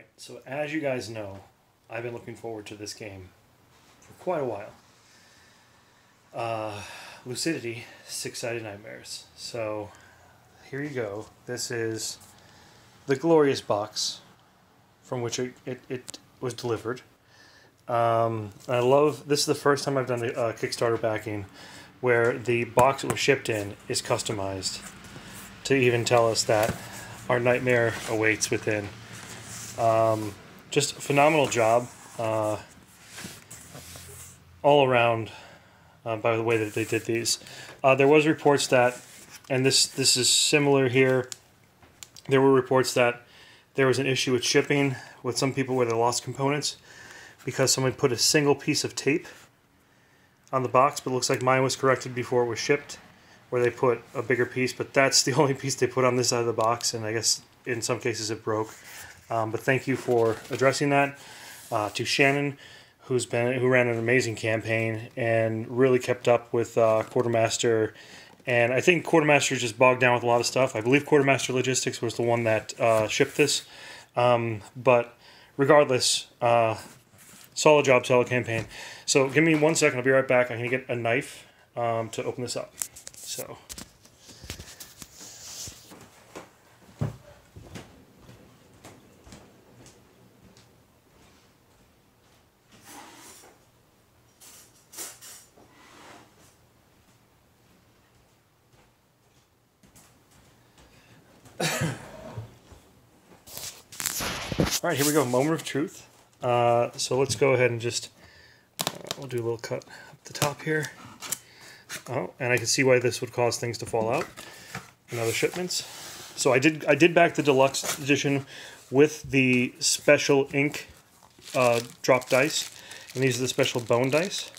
Alright, so as you guys know, I've been looking forward to this game for quite a while. Uh, Lucidity, Six Sided Nightmares. So, here you go. This is the glorious box from which it, it, it was delivered. Um, I love this is the first time I've done the uh, Kickstarter backing where the box it was shipped in is customized to even tell us that our nightmare awaits within. Um, just a phenomenal job uh, all around uh, by the way that they did these. Uh, there was reports that, and this this is similar here. There were reports that there was an issue with shipping with some people where they lost components because someone put a single piece of tape on the box, but looks like mine was corrected before it was shipped, where they put a bigger piece, but that's the only piece they put on this side of the box, and I guess in some cases it broke. Um, but thank you for addressing that. Uh, to Shannon, who's been who ran an amazing campaign and really kept up with uh, Quartermaster. And I think Quartermaster just bogged down with a lot of stuff. I believe Quartermaster Logistics was the one that uh, shipped this. Um, but regardless, uh, solid job, solid campaign. So give me one second. I'll be right back. I'm to get a knife um, to open this up. So. Here we go. Moment of truth. Uh, so let's go ahead and just uh, we'll do a little cut up the top here. Oh, and I can see why this would cause things to fall out in other shipments. So I did I did back the deluxe edition with the special ink uh, drop dice, and these are the special bone dice.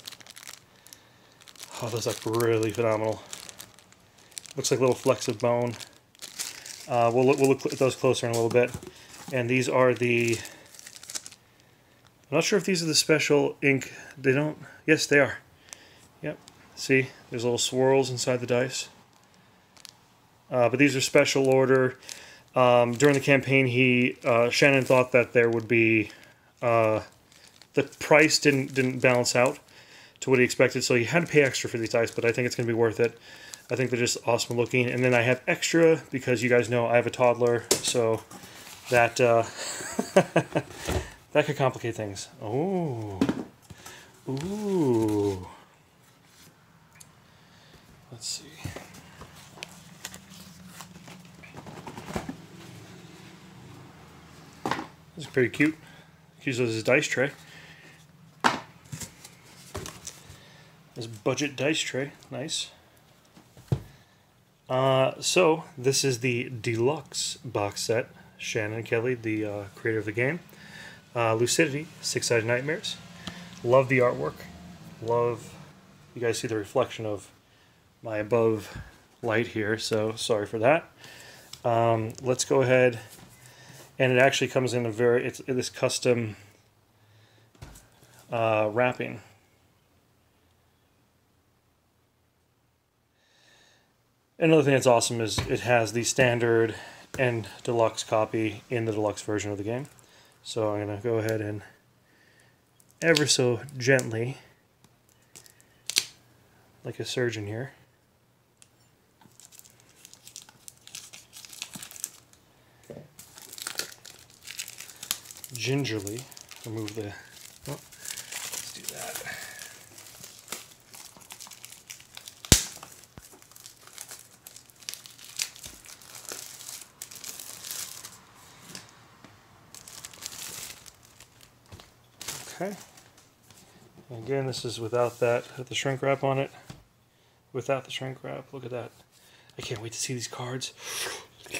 Oh, those look really phenomenal. Looks like little flecks of bone. Uh, we'll we'll look at those closer in a little bit. And these are the I'm not sure if these are the special ink. They don't. Yes, they are. Yep. See, there's little swirls inside the dice. Uh, but these are special order. Um, during the campaign, he uh, Shannon thought that there would be uh, the price didn't didn't balance out to what he expected, so he had to pay extra for these dice. But I think it's going to be worth it. I think they're just awesome looking. And then I have extra because you guys know I have a toddler, so that. Uh, That could complicate things. Oh. Ooh. Let's see. This is pretty cute. Use those as a dice tray. This budget dice tray. Nice. Uh, so, this is the deluxe box set. Shannon Kelly, the uh, creator of the game. Uh, Lucidity, Six Sided Nightmares. Love the artwork. Love, you guys see the reflection of my above light here, so sorry for that. Um, let's go ahead, and it actually comes in a very, it's this custom uh, wrapping. Another thing that's awesome is it has the standard and deluxe copy in the deluxe version of the game. So I'm going to go ahead and ever so gently, like a surgeon here, gingerly remove the Okay. And again, this is without that, the shrink wrap on it. Without the shrink wrap. Look at that. I can't wait to see these cards.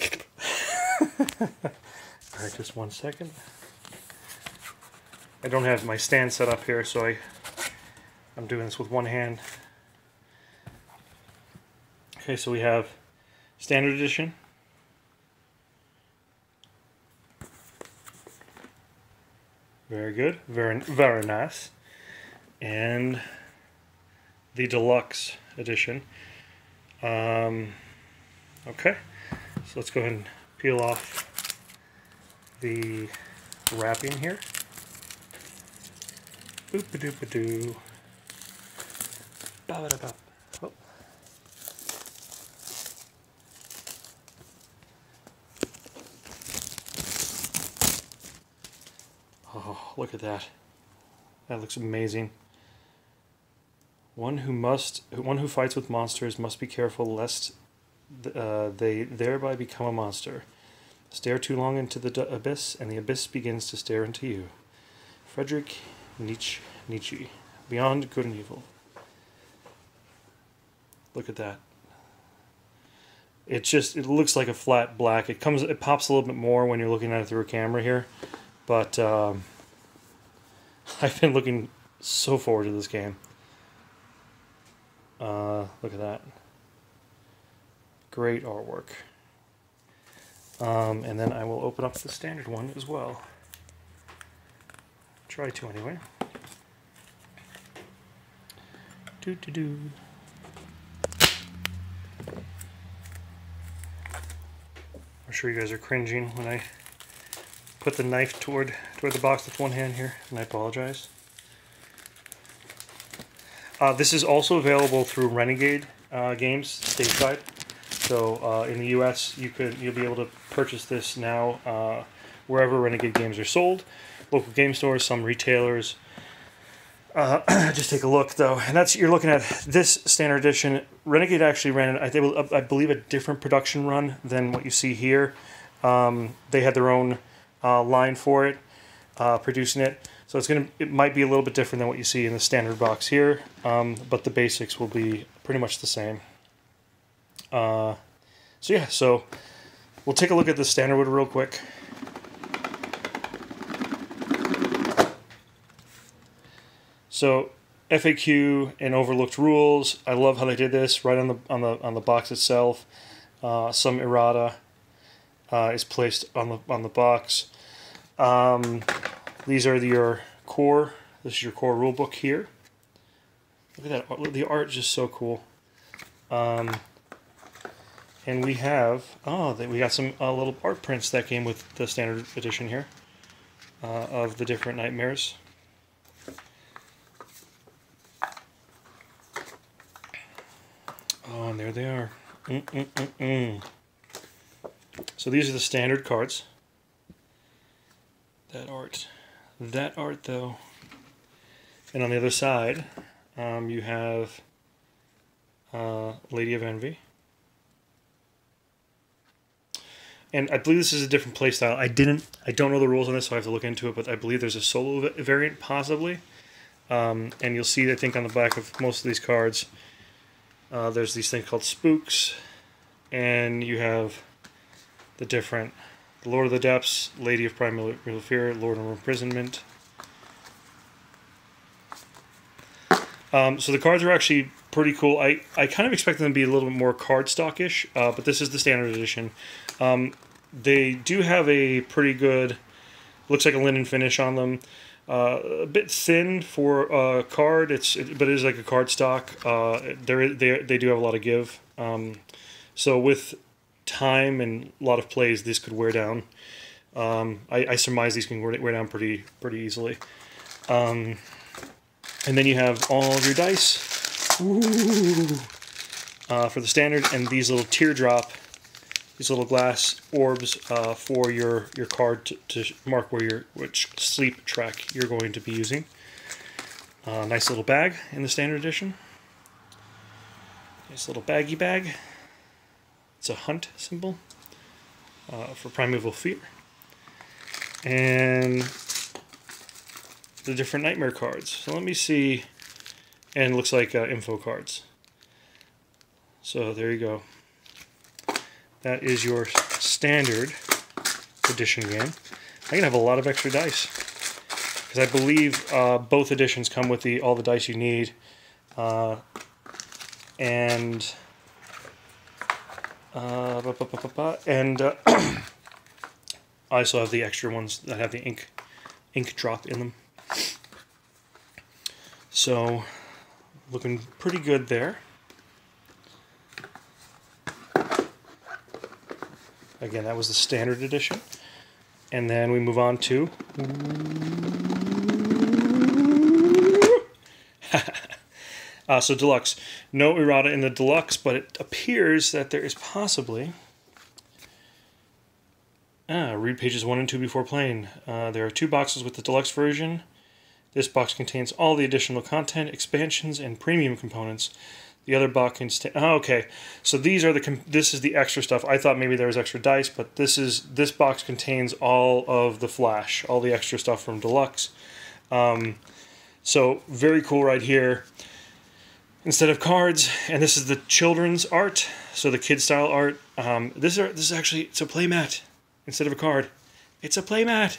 Alright, just one second. I don't have my stand set up here, so I, I'm doing this with one hand. Okay, so we have standard edition, Very good. Very, very nice. And the deluxe edition. Um, okay. So let's go ahead and peel off the wrapping here. Boop a doop a doo. Ba ba da ba. Oh. Oh, look at that. That looks amazing. One who must, one who fights with monsters must be careful lest uh, they thereby become a monster. Stare too long into the abyss, and the abyss begins to stare into you. Frederick Nietzsche, Nietzsche, Beyond Good and Evil. Look at that. It just it looks like a flat black. It comes it pops a little bit more when you're looking at it through a camera here, but um, I've been looking so forward to this game. Uh, look at that. Great artwork. Um, and then I will open up the standard one as well. Try to anyway. Do do do. I'm sure you guys are cringing when I put the knife toward toward the box with one hand here, and I apologize. Uh, this is also available through Renegade uh, Games stateside. So uh, in the U.S., you could you'll be able to purchase this now uh, wherever Renegade games are sold, local game stores, some retailers. Uh, just take a look though, and that's you're looking at this standard edition. Renegade actually ran, I, I believe, a different production run than what you see here. Um, they had their own uh, line for it, producing it. So it's gonna it might be a little bit different than what you see in the standard box here, um, but the basics will be pretty much the same. Uh, so yeah, so we'll take a look at the standard wood real quick. So FAQ and overlooked rules. I love how they did this right on the on the on the box itself. Uh, some errata uh, is placed on the on the box. Um, these are the, your core. This is your core rulebook here. Look at that. The art is just so cool. Um, and we have, oh, we got some uh, little art prints that came with the standard edition here uh, of the different nightmares. Oh, and there they are. Mm -mm -mm so these are the standard cards. That art that art though. And on the other side, um, you have uh, Lady of Envy. And I believe this is a different playstyle. I didn't, I don't know the rules on this, so I have to look into it. But I believe there's a solo variant possibly. Um, and you'll see, I think, on the back of most of these cards, uh, there's these things called spooks, and you have the different the Lord of the Depths, Lady of Primal Fear, Lord of Imprisonment. Um, so the cards are actually pretty cool. I, I kind of expect them to be a little bit more cardstockish, uh, but this is the standard edition. Um, they do have a pretty good, looks like a linen finish on them. Uh, a bit thin for a card, it's it, but it is like a cardstock. Uh, there they they do have a lot of give. Um, so with time and a lot of plays, this could wear down. Um, I, I, surmise these can wear, down pretty pretty easily. Um, and then you have all of your dice uh, for the standard, and these little teardrop, these little glass orbs uh, for your your card to, to, mark where your which sleep track you're going to be using. Uh, nice little bag in the standard edition. Nice little baggy bag. It's a hunt symbol uh, for Primeval Fear. And the different nightmare cards. So let me see. And looks like uh, info cards. So there you go. That is your standard edition game. I'm to have a lot of extra dice. Because I believe uh, both editions come with the all the dice you need. Uh, and uh, and uh, I also have the extra ones that have the ink ink drop in them. So, looking pretty good there. Again, that was the standard edition. And then we move on to. Uh, so deluxe. No errata in the deluxe, but it appears that there is possibly. Ah, read pages 1 and 2 before playing. Uh, there are two boxes with the deluxe version. This box contains all the additional content, expansions, and premium components. The other box contains. Oh, okay. So these are the. This is the extra stuff. I thought maybe there was extra dice, but this is this box contains all of the flash, all the extra stuff from deluxe. Um, so very cool right here. Instead of cards, and this is the children's art, so the kid style art. Um, this are this is actually it's a playmat instead of a card. It's a playmat.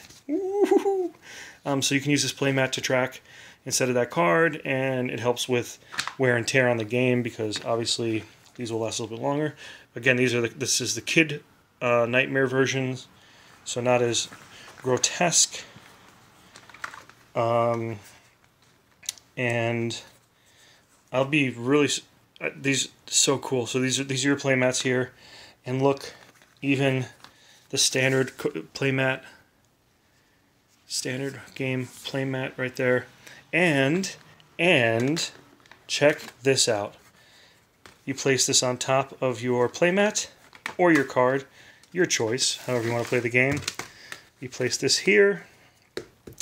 Um, so you can use this playmat to track instead of that card, and it helps with wear and tear on the game because obviously these will last a little bit longer. Again, these are the, this is the kid uh, nightmare versions, so not as grotesque. Um, and I'll be really uh, these so cool. So these are these are your playmats here, and look, even the standard playmat standard game playmat right there. And, and, check this out. You place this on top of your playmat or your card, your choice, however you want to play the game. You place this here,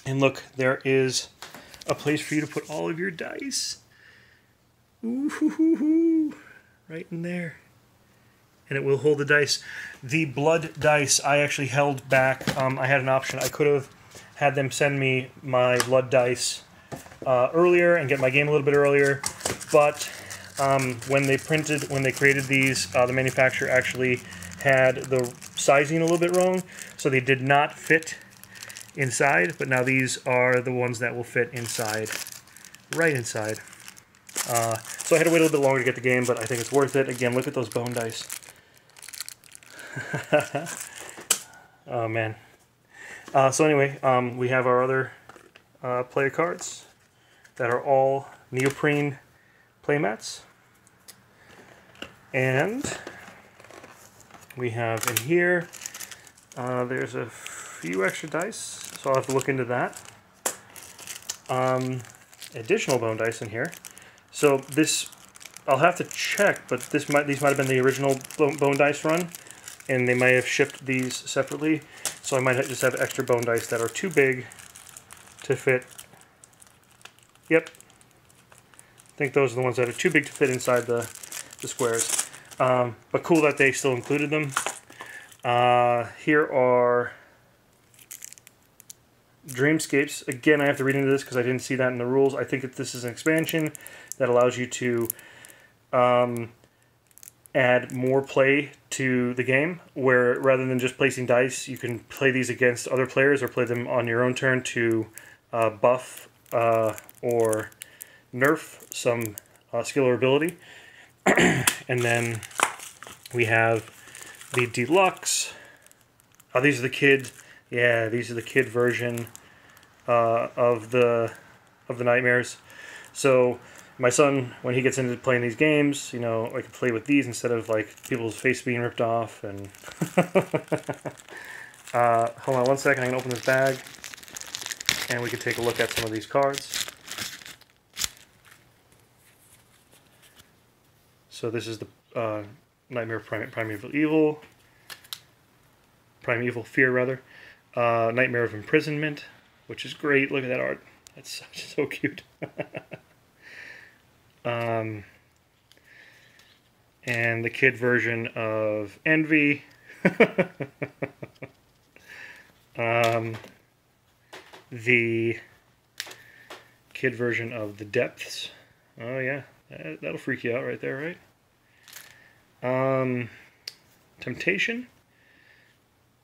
and look, there is a place for you to put all of your dice. Ooh, right in there. And it will hold the dice. The blood dice I actually held back. Um, I had an option. I could have had them send me my blood dice uh, earlier and get my game a little bit earlier. But um, when they printed, when they created these, uh, the manufacturer actually had the sizing a little bit wrong, so they did not fit inside. But now these are the ones that will fit inside, right inside. Uh, so I had to wait a little bit longer to get the game, but I think it's worth it. Again, look at those bone dice. oh man. Uh, so anyway, um, we have our other uh, player cards that are all neoprene playmats. And we have in here, uh, there's a few extra dice, so I'll have to look into that. Um, additional bone dice in here. So this, I'll have to check, but this might these might have been the original bone, dice run, and they might have shipped these separately. So I might just have extra bone dice that are too big to fit. Yep. I think those are the ones that are too big to fit inside the, the squares. Um, but cool that they still included them. Uh, here are Dreamscapes. Again, I have to read into this because I didn't see that in the rules. I think that this is an expansion that allows you to um, add more play to the game where rather than just placing dice you can play these against other players or play them on your own turn to uh, buff uh, or nerf some uh, skill or ability and then we have the deluxe oh these are the kid yeah these are the kid version uh, of the of the nightmares so my son, when he gets into playing these games, you know, I can play with these instead of like people's face being ripped off. And uh, hold on one second, I can open this bag, and we can take a look at some of these cards. So this is the uh, Nightmare Prime, Primeval Evil, Primeval Fear rather, uh, Nightmare of Imprisonment, which is great. Look at that art. That's so cute. Um, and the kid version of Envy. um, the kid version of The Depths. Oh, yeah. That, that'll freak you out right there, right? Um, Temptation.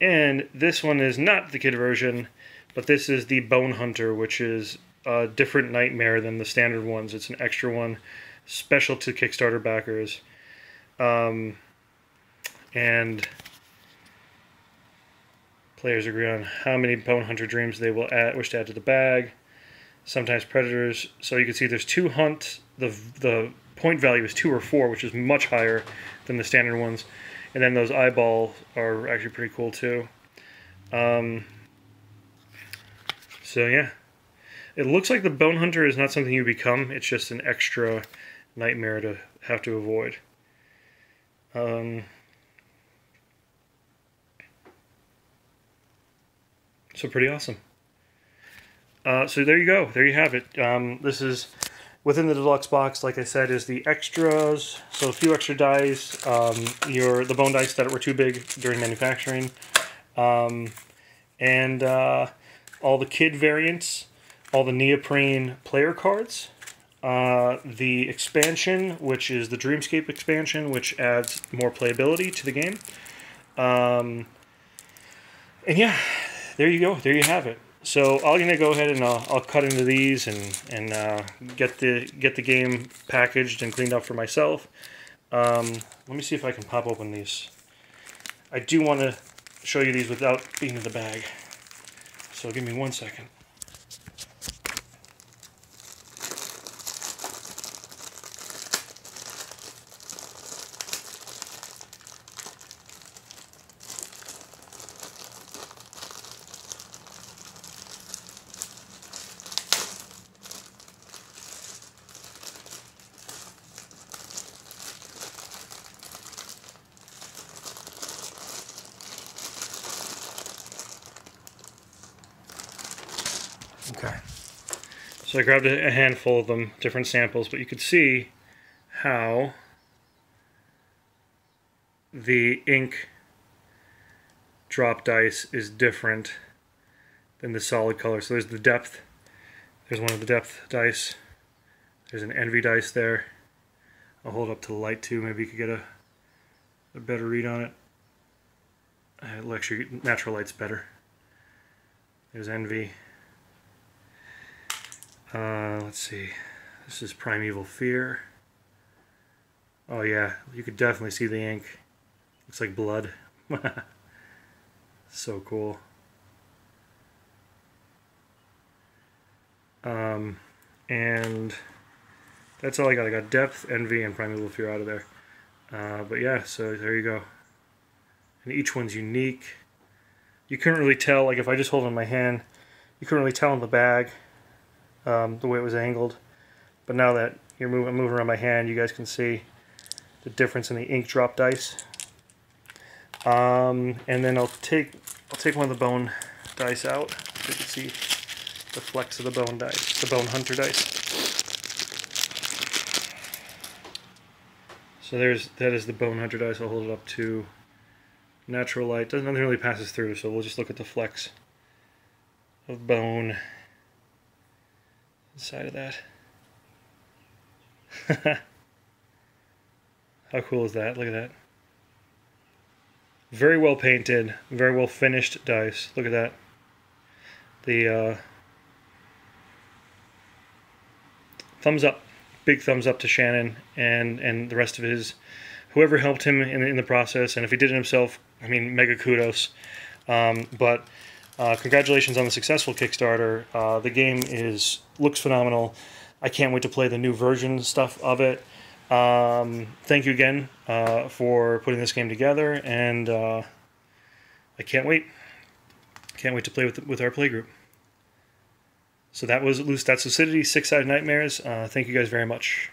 And this one is not the kid version, but this is the Bone Hunter, which is a different nightmare than the standard ones. It's an extra one, special to Kickstarter backers. Um, and players agree on how many Bone Hunter dreams they will add, wish to add to the bag. Sometimes predators. So you can see there's two hunt. The the point value is two or four, which is much higher than the standard ones. And then those eyeballs are actually pretty cool too. Um, So yeah, it looks like the Bone Hunter is not something you become. It's just an extra nightmare to have to avoid. Um, so pretty awesome. Uh, so there you go. There you have it. Um, this is within the deluxe box. Like I said, is the extras. So a few extra dice. Um, your the bone dice that were too big during manufacturing, um, and uh, all the kid variants, all the neoprene player cards. Uh, the expansion, which is the Dreamscape expansion, which adds more playability to the game. Um, and yeah, there you go. There you have it. So I'm gonna go ahead and uh, I'll cut into these and and uh, get the get the game packaged and cleaned up for myself. Um, let me see if I can pop open these. I do want to show you these without being in the bag. So give me one second. Okay. So I grabbed a handful of them, different samples, but you could see how the ink drop dice is different than the solid color. So there's the depth. There's one of the depth dice. There's an envy dice there. I'll hold up to the light too. Maybe you could get a, a better read on it. Uh, actually, natural light's better. There's envy. Uh, let's see. This is Primeval Fear. Oh yeah, you could definitely see the ink. Looks like blood. so cool. Um, and that's all I got. I got Depth, Envy, and Primeval Fear out of there. Uh, but yeah, so there you go. And each one's unique. You couldn't really tell, like if I just hold in my hand, you couldn't really tell in the bag um, the way it was angled. But now that you're moving, moving around my hand, you guys can see the difference in the ink drop dice. Um, and then I'll take I'll take one of the bone dice out so you can see the flecks of the bone dice, the bone hunter dice. So there's that is the bone hunter dice. I'll hold it up to natural light. Doesn't nothing really passes through, so we'll just look at the flecks of bone inside of that. How cool is that? Look at that. Very well painted, very well finished dice. Look at that. The uh, thumbs up, big thumbs up to Shannon and and the rest of his, whoever helped him in, in the process. And if he did it himself, I mean, mega kudos. Um, but uh, congratulations on the successful Kickstarter. Uh, the game is looks phenomenal. I can't wait to play the new version stuff of it. Um, thank you again uh, for putting this game together, and uh, I can't wait. Can't wait to play with with our playgroup. So that was Loose That's Lucidity, Six Sided Nightmares. Uh, thank you guys very much.